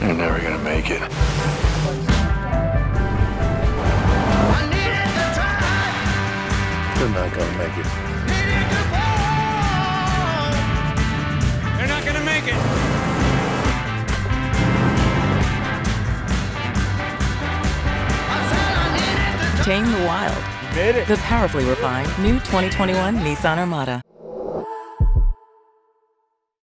You're never gonna make it. They're not gonna make it. They're not gonna make it. Tame the wild. Made it. The powerfully refined new 2021 Nissan Armada.